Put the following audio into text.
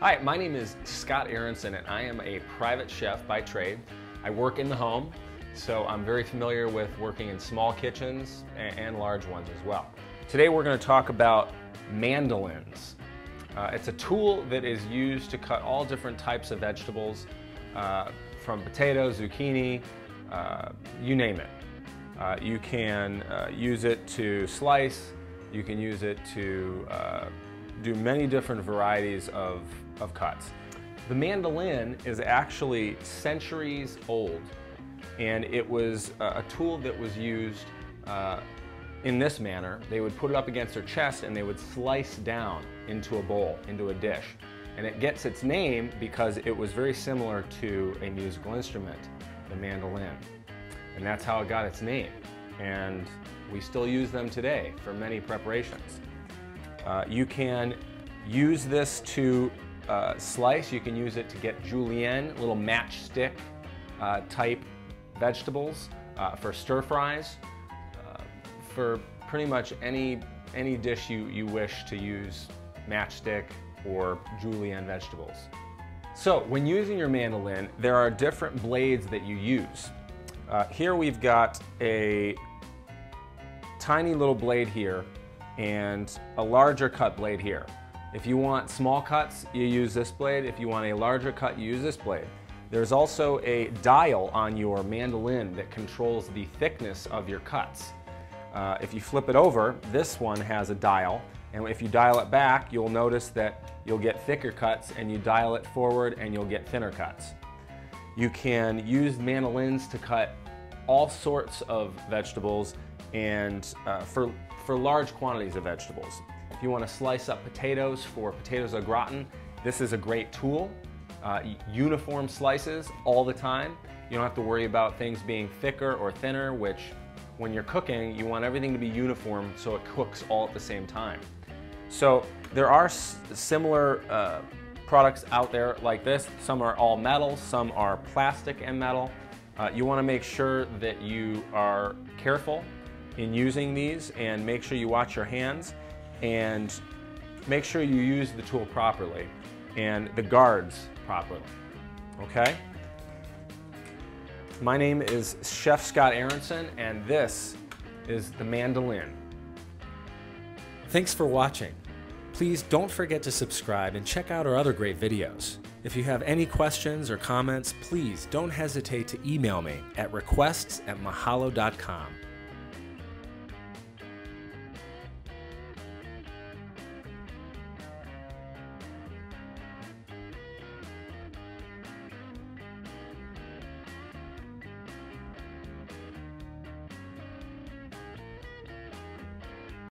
Hi, my name is Scott Aaronson and I am a private chef by trade. I work in the home, so I'm very familiar with working in small kitchens and large ones as well. Today we're going to talk about mandolines. Uh, it's a tool that is used to cut all different types of vegetables, uh, from potatoes, zucchini, uh, you name it. Uh, you can uh, use it to slice, you can use it to uh, do many different varieties of, of cuts. The mandoline is actually centuries old and it was a tool that was used uh, in this manner. They would put it up against their chest and they would slice down into a bowl, into a dish. And it gets its name because it was very similar to a musical instrument, the mandolin. And that's how it got its name. And we still use them today for many preparations. Uh, you can use this to uh, slice, you can use it to get julienne, little matchstick uh, type vegetables uh, for stir fries, uh, for pretty much any, any dish you, you wish to use matchstick or julienne vegetables. So when using your mandoline, there are different blades that you use. Here we've got a tiny little blade here and a larger cut blade here. If you want small cuts, you use this blade. If you want a larger cut, you use this blade. There's also a dial on your mandoline that controls the thickness of your cuts. Uh, if you flip it over, this one has a dial, and if you dial it back, you'll notice that you'll get thicker cuts, and you dial it forward and you'll get thinner cuts. You can use mandolines to cut all sorts of vegetables and uh, for, for large quantities of vegetables. If you want to slice up potatoes for potatoes au gratin, this is a great tool. Uh, uniform slices all the time. You don't have to worry about things being thicker or thinner, which when you're cooking, you want everything to be uniform so it cooks all at the same time. So there are similar uh, products out there like this. Some are all metal, some are plastic and metal. Uh, you want to make sure that you are careful in using these and make sure you watch your hands and make sure you use the tool properly and the guards properly, okay? My name is Chef Scott Aaronson and this is the mandoline. Thanks for watching. Please don't forget to subscribe and check out our other great videos. If you have any questions or comments, please don't hesitate to email me at requests at mahalo.com.